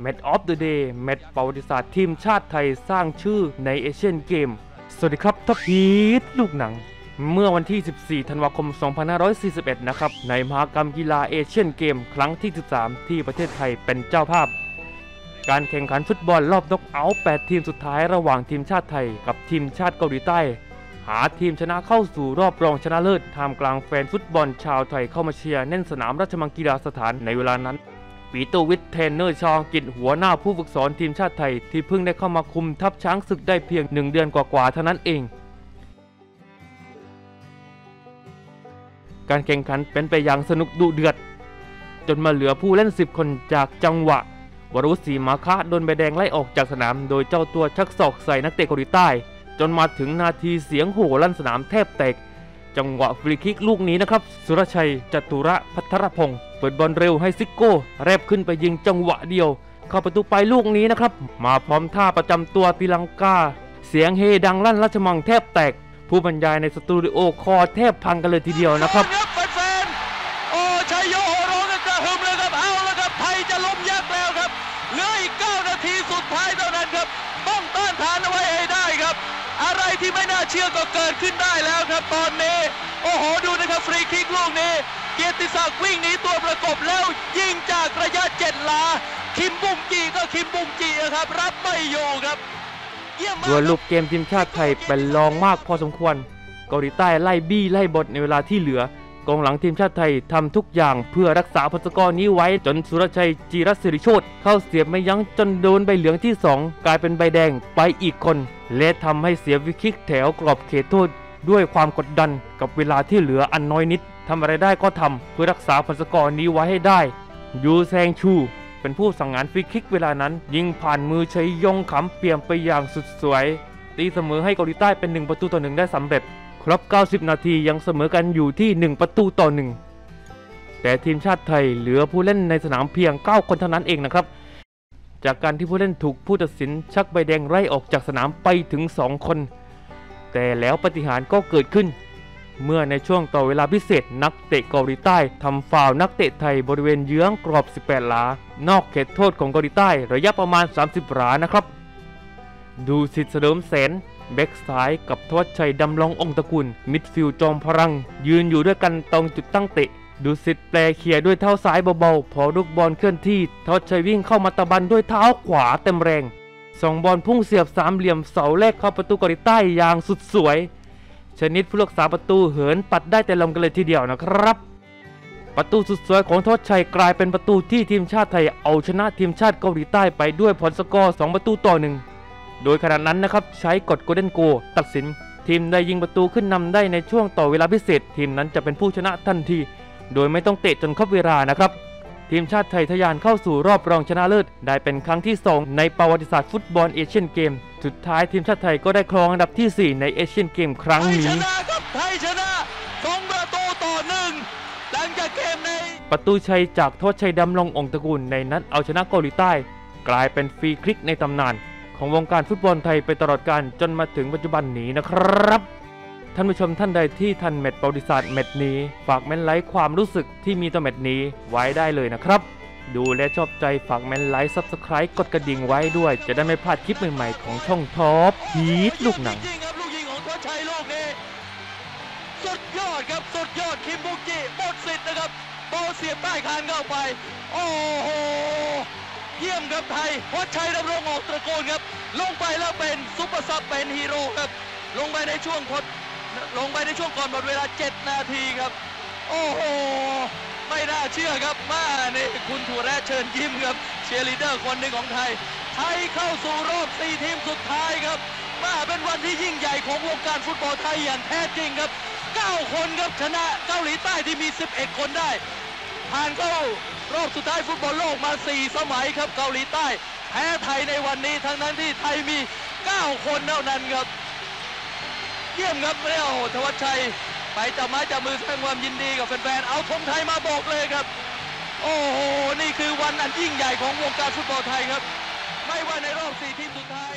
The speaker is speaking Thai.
match of the day แมตช์ประวัติศาสตร์ทีมชาติไทยสร้างชื่อในเอเชียนเกม สวัสดีครับท็อปพีทลูกหนัง เมื่อวันที่ 14 ธันวาคม 2541 นะครับ ในมหกรรมกีฬาเอเชียนเกม ครั้งที่ 13 ที่ประเทศไทยเป็นเจ้าภาพ การแข่งขันฟุตบอลรอบน็อกเอาท์ 8 ทีมสุดท้ายระหว่างทีมชาติไทยกับทีมชาติเกาหลีใต้ หาทีมชนะเข้าสู่รอบรองชนะเลิศท่ามกลางแฟนฟุตบอลชาวไทยเข้ามาเชียร์แน่นสนามราชมังคลากีฬาสถานในเวลานั้น ปีเตอร์วิธเทรนเนอร์ชาวอังกฤษหัวหน้าผู้ฝึกสอนทีมชาติไทย ที่เพิ่งได้เข้ามาคุมทัพช้างศึกได้เพียงหนึ่งเดือนกว่าๆเท่านั้นเอง การแข่งขันเป็นไปอย่างสนุกดุเดือด จนมาเหลือผู้เล่น 10 คนจากจังหวะ วรวุธศรีมะฆะโดนใบแดงไล่ออกจากสนาม โดยเจ้าตัวชักศอกใส่นักเตะเกาหลีใต้ จนมาถึงนาทีเสียงโห่ลั่นสนามแทบแตก จังหวะฟรีคิกลูกนี้นะครับ สุรชัยจตุรภัทรพงศ์เปิดบอลเร็วให้ซิโก้ แรบขึ้นไปยิงจังหวะเดียว เข้าประตูไปลูกนี้นะครับ มาพร้อมท่าประจำตัวตีลังกา เสียงเฮดังลั่นราชมังแทบแตก ผู้บรรยายในสตูดิโอคอแทบพังกันเลยทีเดียวนะครับนับแฟนโอ้ชัยโยโหร้องกันกระหึ่มเลยครับเอาแล้วครับไทยจะล้มยักษ์แล้วครับ เหลืออีก 9 นาทีสุดท้ายเท่านั้นครับ ต้องต้านทานเอาไว้ให้ได้ครับ อะไรที่ไม่น่าเชื่อก็เกิดขึ้นได้แล้วครับตอนนี้ โอ้โห ดูนะครับฟรีคิกลูกนี้ เกียรติศักดิ์วิ่งหนีตัวประกบแล้วยิงจากระยะเจ็ดหลา คิมบุงจีก็คิมบุงจีครับ รับไม่อยู่ครับดวลูกเกมทีมชาติไทยเป็นรองมากพอสมควร เกาหลีใต้ไล่บี้ไล่บทในเวลาที่เหลือ กองหลังทีมชาติไทยทำทุกอย่างเพื่อรักษาพลสกอร์นี้ไว้จนสุรชัยจีรศิริโชตเข้าเสียบไม่ยั้งจนโดนใบเหลืองที่ 2 กลายเป็นใบแดงไปอีกคน และทำให้เสียวิคิกแถวกรอบเขตโทษ ด้วยความกดดันกับเวลาที่เหลืออันน้อยนิดทำอะไรได้ก็ทำเพื่อรักษาพลสกอร์นี้ไว้ให้ได้ ยูแซงชูเป็นผู้สังหารฟรีคิกเวลานั้น ยิงผ่านมือชัยยงขำเปี่ยมไปอย่างสุดสวย ตีเสมอให้เกาหลีใต้เป็น1ประตูต่อหนึ่งได้สำเร็จ ครบ 90 นาทียังเสมอกันอยู่ที่ 1 ประตูต่อหนึ่งแต่ทีมชาติไทยเหลือผู้เล่นในสนามเพียง 9 คนเท่านั้นเองนะครับ จากการที่ผู้เล่นถูกผู้ตัดสินชักใบแดงไล่ออกจากสนามไปถึง 2 คน แต่แล้วปาฏิหาริย์ก็เกิดขึ้น เมื่อในช่วงต่อเวลาพิเศษนักเตะเกาหลีใต้ทำฟาวล์นักเตะไทยบริเวณเยื้องกรอบ 18 หลา นอกเขตโทษของเกาหลีใต้ระยะประมาณ 30 หลานะครับ ดูสิทธิ์เสริมแสนแบ็กซ้ายกับธวัชชัยดำรงอ่องตระกูลมิดฟิลด์จอมพลัง ยืนอยู่ด้วยกันตรงจุดตั้งเตะดูสิทธิ์แปลเขี่ยด้วยเท้าซ้ายเบาๆ พอลูกบอลเคลื่อนที่ธวัชชัยวิ่งเข้ามาตะบันด้วยเท้าขวาเต็มแรงสองบอลพุ่งเสียบสามเหลี่ยมเสาแรกเข้าประตูเกาหลีใต้อย่างสุดสวย ชนิดผู้รักษาประตูเหินปัดได้แต่ลมกันเลยทีเดียวนะครับ ประตูสุดสวยของทศชัยกลายเป็นประตูที่ทีมชาติไทยเอาชนะทีมชาติเกาหลีใต้ไปด้วยผลสกอร์2ประตูต่อหนึ่ง โดยขณะนั้นนะครับใช้กฎโกลเด้นโกตัดสิน ทีมใดยิงประตูขึ้นนำได้ในช่วงต่อเวลาพิเศษ ทีมนั้นจะเป็นผู้ชนะทันที โดยไม่ต้องเตะจนครบเวลานะครับ ทีมชาติไทยทะยานเข้าสู่รอบรองชนะเลิศ ได้เป็นครั้งที่ 2 ในประวัติศาสตร์ฟุตบอลเอเชียนเกม สุดท้ายทีมชาติไทยก็ได้ครองอันดับทีสี่4 ในเอเชียนเกมครั้งไทยชนี้นะครับไทยชนะสองประตูต่อหนึ่งหลังจากเกมในประตูชัยจากธวัชชัยดำรงอ่องตระกูลในนัดเอาชนะเกาหลีใต้ กลายเป็นฟรีคิกในตำนาน ของวงการฟุตบอลไทยไปตลอดกาลจนมาถึงปัจจุบันนี้นะครับ ท่านผู้ชมท่านใดที่ทันแมตช์ประวัติศาสตร์แมตช์นี้ ฝากแมนไลค์ความรู้สึกที่มีต่อแมตช์นี้ไว้ได้เลยนะครับ ดูและชอบใจฝากแมนไลค์ซับสไคร b ์กดกระดิ่งไว้ด้วย จะได้ไม่พลาดคลิปใหม่ๆของช่องท็อปพีทลูกหนังจริงๆครับลูกยิงของทศชัยลูกนี้สุดยอดครับสุดยอดคิมบุกจิหมดสิทธิ์นะครับบอลเสียบใต้คานเข้าไป โอ้โห เยี่ยมครับไทยทศชัยดำรงออกตระโกนครับ ลงไปแล้วเป็นซุปเปอร์ซับเป็นฮีโร่ครับ ลงไปในช่วงพดลงไปในช่วงก่อนหมดเวลา 7 นาทีครับ โอ้โห ไม่น่าเชื่อครับมานี่คุณถั่วแระเชิญยิ้มครับ เชียร์ลีดเดอร์คนหนึ่งของไทย ไทยเข้าสู่รอบ 4 ทีมสุดท้ายครับ มาเป็นวันที่ยิ่งใหญ่ของวงการฟุตบอลไทยอย่างแท้จริงครับ 9 คนครับชนะเกาหลีใต้ที่มี 11 คนได้ ผ่านเข้ารอบสุดท้ายฟุตบอลโลกมา 4 สมัยครับเกาหลีใต้แพ้ไทยในวันนี้ทั้งนั้นที่ไทยมี 9 คนเท่านั้นครับ เยี่ยมครับแล้วธวัชชัย ไปจับไม้จับมือแสดงความยินดีกับแฟนๆเอาธงไทยมาบอกเลยครับ โอ้โห นี่คือวันอันยิ่งใหญ่ของวงการฟุตบอลไทยครับ ไม่ว่าในรอบ 4 ทีมสุดท้าย